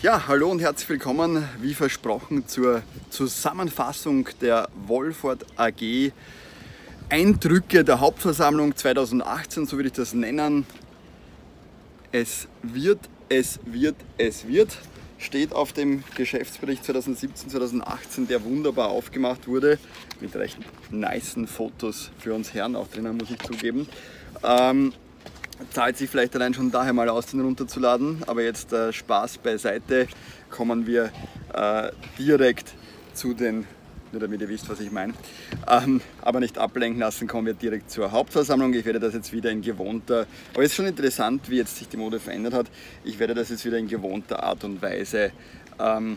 Ja, hallo und herzlich willkommen, wie versprochen, zur Zusammenfassung der Wolford AG Eindrücke der Hauptversammlung 2018, so würde ich das nennen. Es wird, es wird, es wird, steht auf dem Geschäftsbericht 2017-2018, der wunderbar aufgemacht wurde, mit recht nicen Fotos für uns Herren auch drinnen, muss ich zugeben. Ähm, zahlt sich vielleicht allein schon daher mal aus, den runterzuladen. Aber jetzt äh, Spaß beiseite, kommen wir äh, direkt zu den, nur damit ihr wisst, was ich meine. Ähm, aber nicht ablenken lassen, kommen wir direkt zur Hauptversammlung. Ich werde das jetzt wieder in gewohnter, aber es ist schon interessant, wie jetzt sich die Mode verändert hat. Ich werde das jetzt wieder in gewohnter Art und Weise ähm,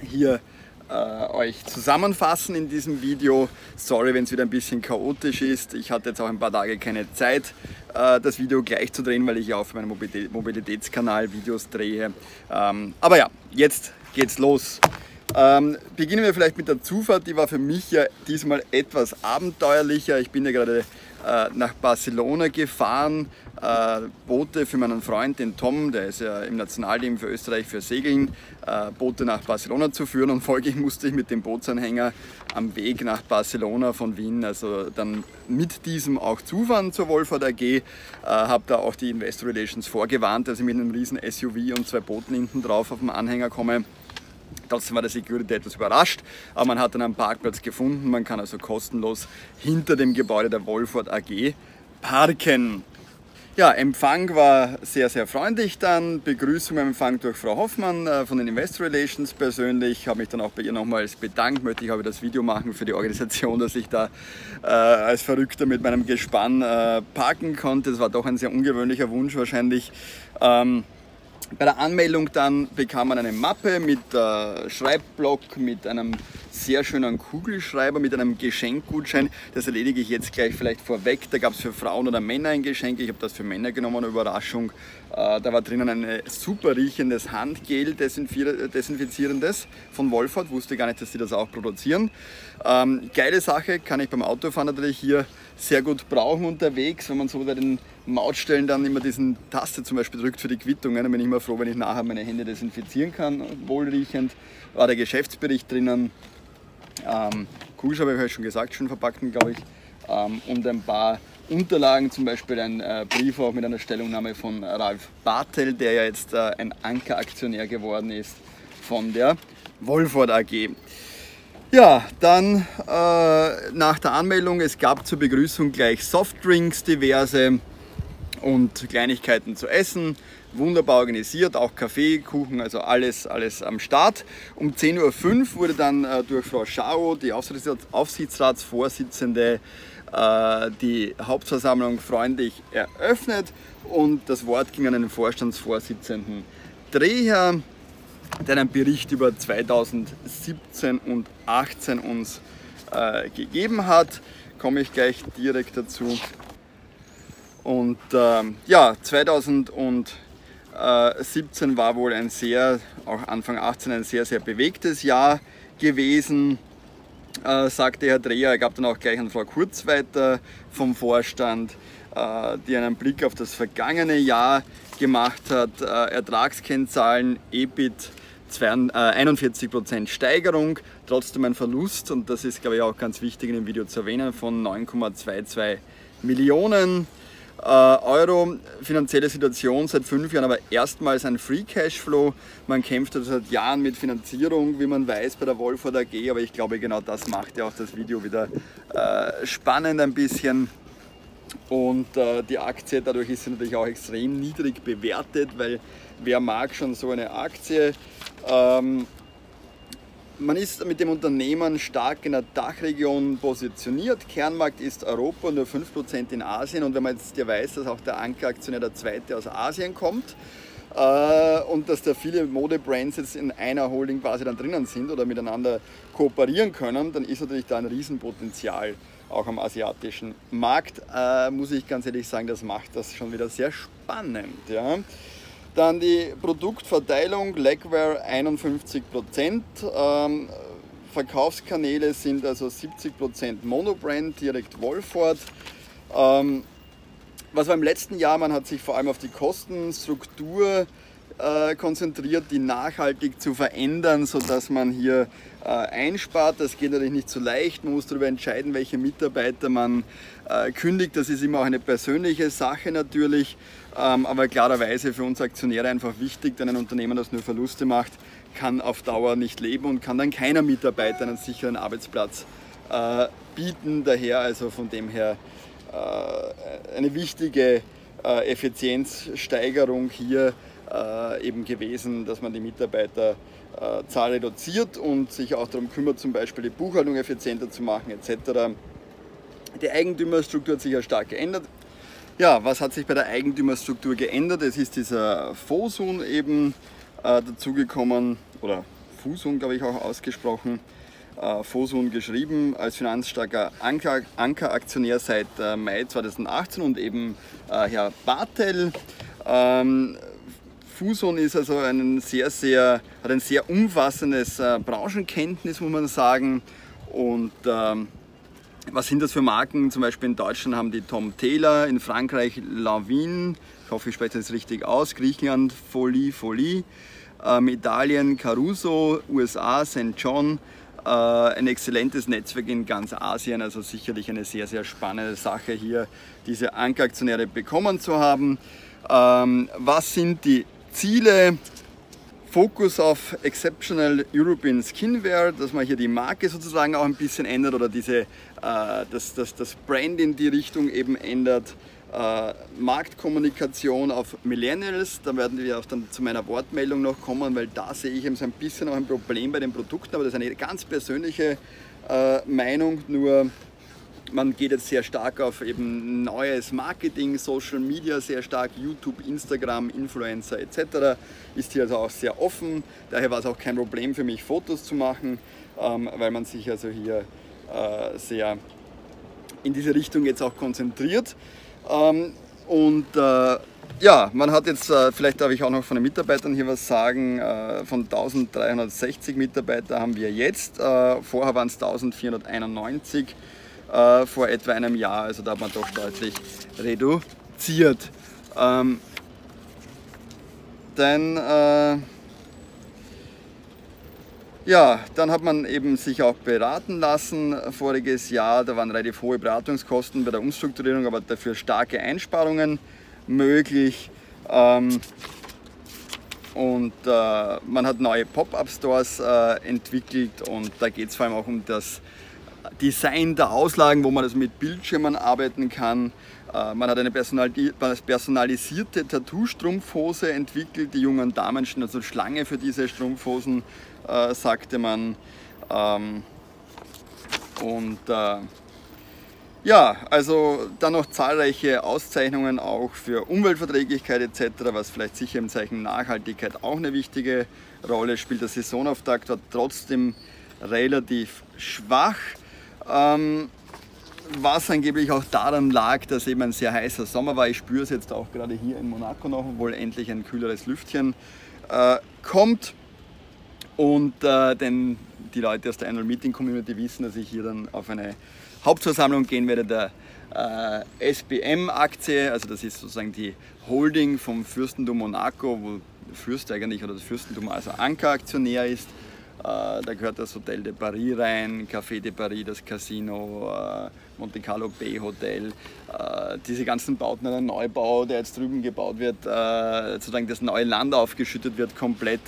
hier äh, euch zusammenfassen in diesem Video. Sorry, wenn es wieder ein bisschen chaotisch ist. Ich hatte jetzt auch ein paar Tage keine Zeit, äh, das Video gleich zu drehen, weil ich ja auf meinem Mobilitätskanal Videos drehe. Ähm, aber ja, jetzt geht's los. Ähm, beginnen wir vielleicht mit der Zufahrt, die war für mich ja diesmal etwas abenteuerlicher. Ich bin ja gerade äh, nach Barcelona gefahren, Boote für meinen Freund, den Tom, der ist ja im Nationalteam für Österreich für Segeln, äh, Boote nach Barcelona zu führen und folglich musste ich mit dem Bootsanhänger am Weg nach Barcelona von Wien, also dann mit diesem auch zufahren zur Wolford AG, äh, habe da auch die Investor Relations vorgewarnt, dass ich mit einem riesen SUV und zwei Booten hinten drauf auf dem Anhänger komme. Trotzdem war der Security etwas überrascht, aber man hat dann einen Parkplatz gefunden. Man kann also kostenlos hinter dem Gebäude der Wolford AG parken. Ja, Empfang war sehr, sehr freundlich dann. Begrüßung Empfang durch Frau Hoffmann äh, von den Investor Relations persönlich. Habe mich dann auch bei ihr nochmals bedankt. Möchte ich aber das Video machen für die Organisation, dass ich da äh, als Verrückter mit meinem Gespann äh, parken konnte. Das war doch ein sehr ungewöhnlicher Wunsch wahrscheinlich. Ähm, bei der Anmeldung dann bekam man eine Mappe mit äh, Schreibblock, mit einem sehr schönen Kugelschreiber, mit einem Geschenkgutschein. Das erledige ich jetzt gleich vielleicht vorweg. Da gab es für Frauen oder Männer ein Geschenk. Ich habe das für Männer genommen, eine Überraschung. Äh, da war drinnen ein super riechendes Handgel, desinfizierendes von Wolford. Wusste gar nicht, dass sie das auch produzieren. Ähm, geile Sache, kann ich beim Autofahren natürlich hier sehr gut brauchen unterwegs, wenn man so den Mautstellen dann immer diesen Taste zum Beispiel drückt für die Quittungen. Dann bin ich immer froh, wenn ich nachher meine Hände desinfizieren kann. Wohlriechend war der Geschäftsbericht drinnen. Ähm, Kugelschreiber habe ich schon gesagt, schon verpackten, glaube ich. Ähm, und ein paar Unterlagen, zum Beispiel ein äh, Brief auch mit einer Stellungnahme von Ralf Bartel, der ja jetzt äh, ein Ankeraktionär geworden ist von der Wolford AG. Ja, dann äh, nach der Anmeldung, es gab zur Begrüßung gleich Softdrinks, diverse und Kleinigkeiten zu essen. Wunderbar organisiert, auch Kaffee, Kuchen, also alles, alles am Start. Um 10.05 Uhr wurde dann äh, durch Frau Schau, die Aufsichtsratsvorsitzende, äh, die Hauptversammlung freundlich eröffnet und das Wort ging an den Vorstandsvorsitzenden Dreher, der einen Bericht über 2017 und 2018 uns äh, gegeben hat. Komme ich gleich direkt dazu. Und ähm, ja, 2017 war wohl ein sehr, auch Anfang 18 ein sehr, sehr bewegtes Jahr gewesen, äh, sagte Herr Dreher. Er gab dann auch gleich an Frau Kurz weiter vom Vorstand, äh, die einen Blick auf das vergangene Jahr gemacht hat. Äh, Ertragskennzahlen, EBIT 41% Steigerung, trotzdem ein Verlust und das ist glaube ich auch ganz wichtig in dem Video zu erwähnen von 9,22 Millionen. Äh, Euro, finanzielle Situation seit fünf Jahren, aber erstmals ein Free Cashflow. Man kämpft also seit Jahren mit Finanzierung, wie man weiß, bei der Wolford AG, aber ich glaube, genau das macht ja auch das Video wieder äh, spannend ein bisschen. Und äh, die Aktie, dadurch ist sie natürlich auch extrem niedrig bewertet, weil wer mag schon so eine Aktie? Ähm, man ist mit dem Unternehmen stark in der Dachregion positioniert. Kernmarkt ist Europa, nur 5% in Asien. Und wenn man jetzt ja weiß, dass auch der Ankeraktionär der zweite aus Asien kommt äh, und dass da viele Modebrands jetzt in einer Holding quasi dann drinnen sind oder miteinander kooperieren können, dann ist natürlich da ein Riesenpotenzial auch am asiatischen Markt. Äh, muss ich ganz ehrlich sagen, das macht das schon wieder sehr spannend. Ja. Dann die Produktverteilung, Legware 51%. Ähm, Verkaufskanäle sind also 70% Monobrand, direkt Wolford. Ähm, was war im letzten Jahr, man hat sich vor allem auf die Kostenstruktur äh, konzentriert, die nachhaltig zu verändern, sodass man hier äh, einspart. Das geht natürlich nicht so leicht. Man muss darüber entscheiden, welche Mitarbeiter man äh, kündigt. Das ist immer auch eine persönliche Sache natürlich, aber klarerweise für uns Aktionäre einfach wichtig, denn ein Unternehmen, das nur Verluste macht, kann auf Dauer nicht leben und kann dann keiner Mitarbeiter einen sicheren Arbeitsplatz äh, bieten. Daher also von dem her äh, eine wichtige äh, Effizienzsteigerung hier eben gewesen, dass man die Mitarbeiterzahl reduziert und sich auch darum kümmert, zum Beispiel die Buchhaltung effizienter zu machen etc. Die Eigentümerstruktur hat sich ja stark geändert. Ja, was hat sich bei der Eigentümerstruktur geändert? Es ist dieser Fosun eben äh, dazugekommen, oder Fusun glaube ich auch ausgesprochen, äh, Fosun geschrieben, als finanzstarker Anker, Ankeraktionär seit äh, Mai 2018 und eben äh, Herr Bartel. Ähm, Fuson ist also ein sehr, sehr, hat ein sehr umfassendes äh, Branchenkenntnis, muss man sagen. Und ähm, was sind das für Marken? Zum Beispiel in Deutschland haben die Tom Taylor, in Frankreich Lanvin, ich hoffe, ich spreche das richtig aus, Griechenland Folie Folie, ähm, Italien Caruso, USA St. John, äh, ein exzellentes Netzwerk in ganz Asien, also sicherlich eine sehr, sehr spannende Sache hier, diese Ankeraktionäre bekommen zu haben. Ähm, was sind die Ziele? Fokus auf Exceptional European Skinwear, dass man hier die Marke sozusagen auch ein bisschen ändert oder diese, äh, das, das, das Brand in die Richtung eben ändert. Äh, Marktkommunikation auf Millennials, da werden wir auch dann zu meiner Wortmeldung noch kommen, weil da sehe ich eben so ein bisschen auch ein Problem bei den Produkten, aber das ist eine ganz persönliche äh, Meinung, nur man geht jetzt sehr stark auf eben neues Marketing, Social Media sehr stark, YouTube, Instagram, Influencer etc. Ist hier also auch sehr offen. Daher war es auch kein Problem für mich, Fotos zu machen, ähm, weil man sich also hier sehr in diese Richtung jetzt auch konzentriert. Ähm, und äh, ja, man hat jetzt, äh, vielleicht darf ich auch noch von den Mitarbeitern hier was sagen, äh, von 1360 Mitarbeiter haben wir jetzt, vorher waren es 1491 vor etwa einem Jahr, also da hat man doch deutlich reduziert. Ähm, denn ja, dann hat man eben sich auch beraten lassen voriges Jahr. Da waren relativ hohe Beratungskosten bei der Umstrukturierung, aber dafür starke Einsparungen möglich. Ähm, und äh, man hat neue Pop-up-Stores äh, entwickelt und da geht es vor allem auch um das Design der Auslagen, wo man also mit Bildschirmen arbeiten kann. Äh, man hat eine personalisierte Tattoo-Strumpfhose entwickelt. Die jungen Damen stehen also Schlange für diese Strumpfhosen äh, sagte man. Ähm, und äh, ja, also dann noch zahlreiche Auszeichnungen auch für Umweltverträglichkeit etc., was vielleicht sicher im Zeichen Nachhaltigkeit auch eine wichtige Rolle spielt. Der Saisonauftakt war trotzdem relativ schwach, ähm, was angeblich auch daran lag, dass eben ein sehr heißer Sommer war. Ich spüre es jetzt auch gerade hier in Monaco noch, obwohl endlich ein kühleres Lüftchen äh, kommt. Und äh, denn die Leute aus der Annual Meeting Community wissen, dass ich hier dann auf eine Hauptversammlung gehen werde der äh, SBM-Aktie, also das ist sozusagen die Holding vom Fürstentum Monaco, wo Fürst eigentlich oder das Fürstentum also Anker-Aktionär ist. Äh, da gehört das Hotel de Paris rein, Café de Paris, das Casino, äh, Monte Carlo Bay Hotel, äh, diese ganzen Bauten, der Neubau, der jetzt drüben gebaut wird, äh, sozusagen das neue Land aufgeschüttet wird komplett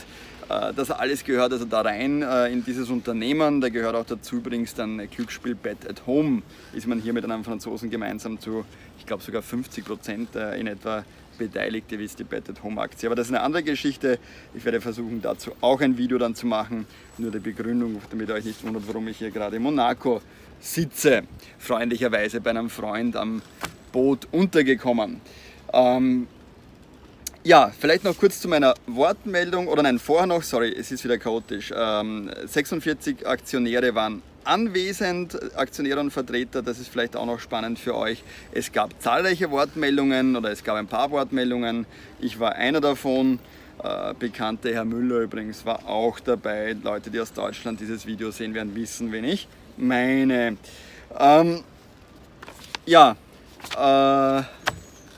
äh, das alles gehört also da rein äh, in dieses Unternehmen. Da gehört auch dazu übrigens dann Glücksspiel Bet at Home. Ist man hier mit einem Franzosen gemeinsam zu, ich glaube sogar 50 Prozent äh, in etwa Beteiligte, wie es die Bet at Home Aktie. Aber das ist eine andere Geschichte. Ich werde versuchen dazu auch ein Video dann zu machen. Nur die Begründung, damit ihr euch nicht wundert, warum ich hier gerade in Monaco sitze. Freundlicherweise bei einem Freund am Boot untergekommen. Ähm, ja, vielleicht noch kurz zu meiner Wortmeldung, oder nein, vorher noch, sorry, es ist wieder chaotisch. Ähm, 46 Aktionäre waren anwesend, Aktionäre und Vertreter, das ist vielleicht auch noch spannend für euch. Es gab zahlreiche Wortmeldungen oder es gab ein paar Wortmeldungen. Ich war einer davon. Äh, bekannte Herr Müller übrigens war auch dabei. Leute, die aus Deutschland dieses Video sehen, werden wissen, wen ich meine. Ähm, ja, äh,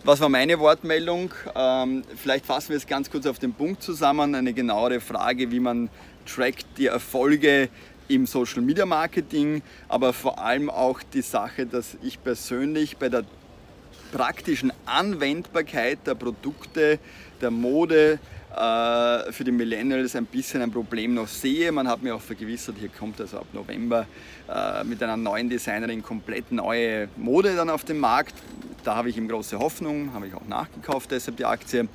Was war meine Wortmeldung? Ähm, vielleicht fassen wir es ganz kurz auf den Punkt zusammen. Eine genauere Frage, wie man trackt die Erfolge im Social Media Marketing, aber vor allem auch die Sache, dass ich persönlich bei der praktischen Anwendbarkeit der Produkte, der Mode äh, für die Millennials ein bisschen ein Problem noch sehe. Man hat mir auch vergewissert, hier kommt also ab November äh, mit einer neuen Designerin komplett neue Mode dann auf den Markt. Da habe ich ihm große Hoffnung, habe ich auch nachgekauft, deshalb die Aktie.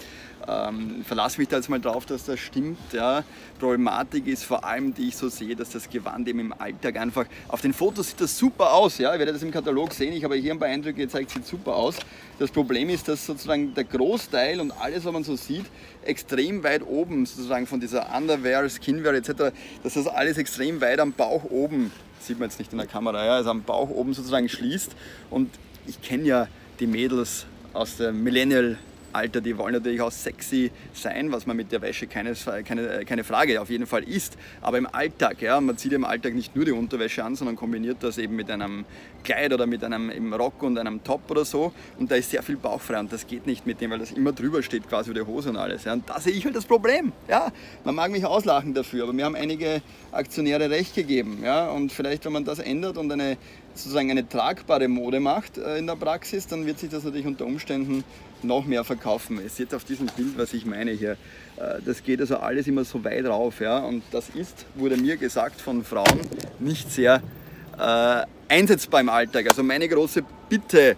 Ähm, verlasse mich da jetzt mal drauf, dass das stimmt. Ja. Problematik ist vor allem, die ich so sehe, dass das Gewand eben im Alltag einfach, auf den Fotos sieht das super aus. Ja. Ich werde das im Katalog sehen, ich habe hier ein paar Eindrücke gezeigt, sieht super aus. Das Problem ist, dass sozusagen der Großteil und alles, was man so sieht, extrem weit oben, sozusagen von dieser Underwear, Skinwear etc., dass das alles extrem weit am Bauch oben, sieht man jetzt nicht in der Kamera, ja, also am Bauch oben sozusagen schließt. Und ich kenne ja die Mädels aus der Millennial Alter, die wollen natürlich auch sexy sein, was man mit der Wäsche keine, keine, keine Frage auf jeden Fall ist. Aber im Alltag, ja, man zieht im Alltag nicht nur die Unterwäsche an, sondern kombiniert das eben mit einem Kleid oder mit einem Rock und einem Top oder so. Und da ist sehr viel Bauch frei und das geht nicht mit dem, weil das immer drüber steht, quasi über die Hose und alles. Ja. Und da sehe ich halt das Problem. Ja. Man mag mich auslachen dafür, aber mir haben einige Aktionäre recht gegeben. Ja. Und vielleicht, wenn man das ändert und eine sozusagen eine tragbare Mode macht äh, in der Praxis, dann wird sich das natürlich unter Umständen noch mehr verkaufen. Es jetzt auf diesem Bild, was ich meine hier. Äh, das geht also alles immer so weit rauf. Ja? Und das ist, wurde mir gesagt von Frauen, nicht sehr äh, einsetzbar im Alltag. Also meine große Bitte,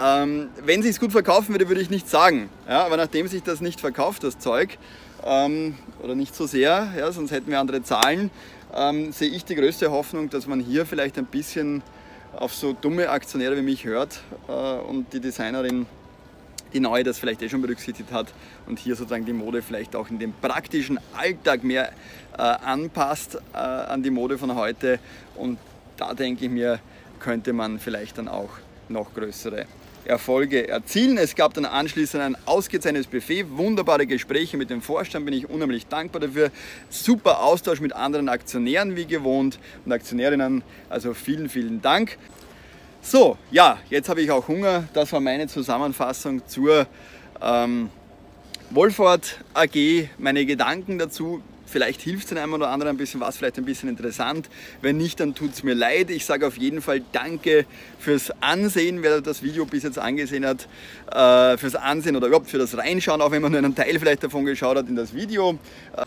ähm, wenn sich es gut verkaufen würde, würde ich nicht sagen. Ja? Aber nachdem sich das nicht verkauft, das Zeug, ähm, oder nicht so sehr, ja, sonst hätten wir andere Zahlen, ähm, sehe ich die größte Hoffnung, dass man hier vielleicht ein bisschen auf so dumme Aktionäre wie mich hört äh, und die Designerin die neue das vielleicht eh schon berücksichtigt hat und hier sozusagen die Mode vielleicht auch in dem praktischen Alltag mehr äh, anpasst äh, an die Mode von heute. Und da denke ich mir, könnte man vielleicht dann auch noch größere Erfolge erzielen. Es gab dann anschließend ein ausgezeichnetes Buffet, wunderbare Gespräche mit dem Vorstand, bin ich unheimlich dankbar dafür. Super Austausch mit anderen Aktionären wie gewohnt und Aktionärinnen, also vielen, vielen Dank. So, ja, jetzt habe ich auch Hunger. Das war meine Zusammenfassung zur ähm, Wolford AG, meine Gedanken dazu. Vielleicht hilft es den einen oder anderen ein bisschen was, vielleicht ein bisschen interessant. Wenn nicht, dann tut es mir leid. Ich sage auf jeden Fall Danke fürs Ansehen, wer das Video bis jetzt angesehen hat, äh, fürs Ansehen oder überhaupt für das Reinschauen, auch wenn man nur einen Teil vielleicht davon geschaut hat in das Video. Äh,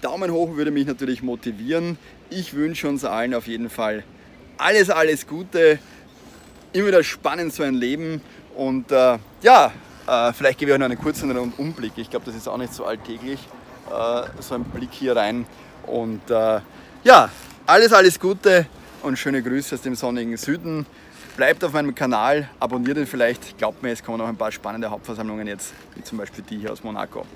Daumen hoch würde mich natürlich motivieren. Ich wünsche uns allen auf jeden Fall alles, alles Gute. Immer wieder spannend so ein Leben. Und äh, ja, äh, vielleicht gebe ich euch noch einen kurzen Umblick. Ich glaube, das ist auch nicht so alltäglich, äh, so ein Blick hier rein. Und äh, ja, alles, alles Gute und schöne Grüße aus dem sonnigen Süden. Bleibt auf meinem Kanal, abonniert ihn vielleicht. Glaubt mir, es kommen noch ein paar spannende Hauptversammlungen jetzt, wie zum Beispiel die hier aus Monaco.